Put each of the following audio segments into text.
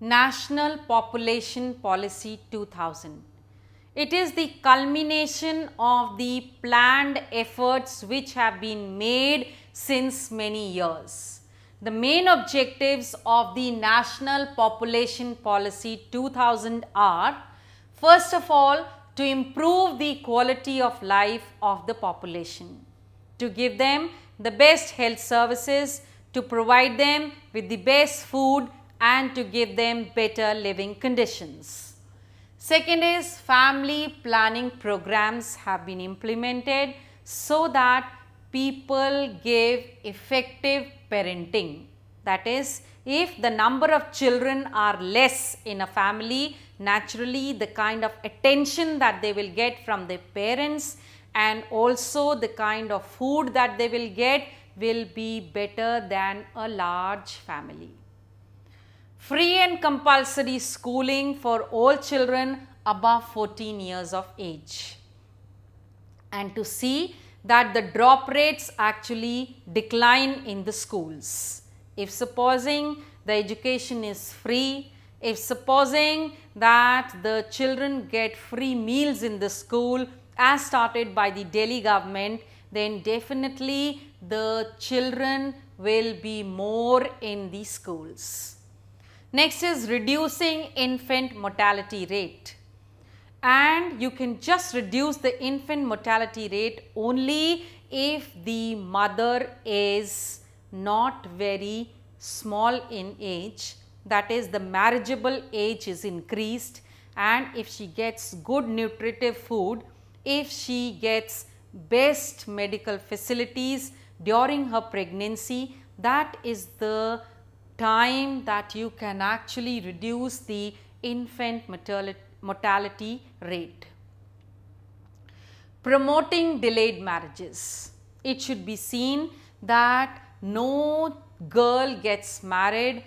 National Population Policy 2000. It is the culmination of the planned efforts which have been made since many years. The main objectives of the National Population Policy 2000 are first of all to improve the quality of life of the population, to give them the best health services, to provide them with the best food and to give them better living conditions. Second is family planning programs have been implemented so that people give effective parenting. That is, if the number of children are less in a family, naturally the kind of attention that they will get from their parents and also the kind of food that they will get will be better than a large family. Free and compulsory schooling for all children above 14 years of age. And to see that the drop rates actually decline in the schools. If supposing the education is free, if supposing that the children get free meals in the school as started by the Delhi government, then definitely the children will be more in the schools. Next is reducing infant mortality rate. And you can just reduce the infant mortality rate only if the mother is not very small in age. That is the marriageable age is increased. And if she gets good nutritive food, if she gets best medical facilities during her pregnancy, that is the time that you can actually reduce the infant mortality rate. Promoting delayed marriages. It should be seen that no girl gets married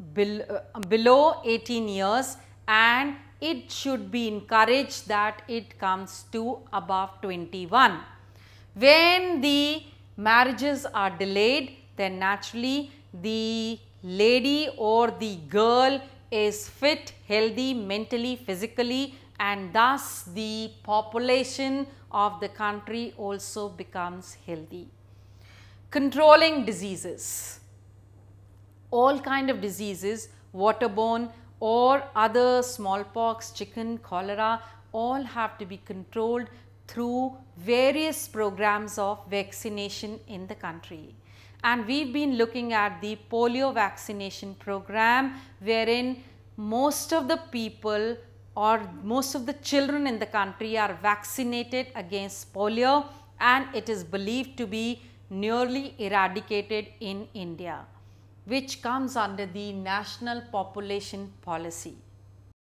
uh, below 18 years and it should be encouraged that it comes to above 21. When the marriages are delayed then naturally the lady or the girl is fit, healthy mentally, physically and thus the population of the country also becomes healthy. Controlling diseases all kind of diseases, waterborne or other smallpox, chicken, cholera, all have to be controlled through various programs of vaccination in the country. And we've been looking at the polio vaccination program wherein most of the people or most of the children in the country are vaccinated against polio and it is believed to be nearly eradicated in India which comes under the National Population Policy.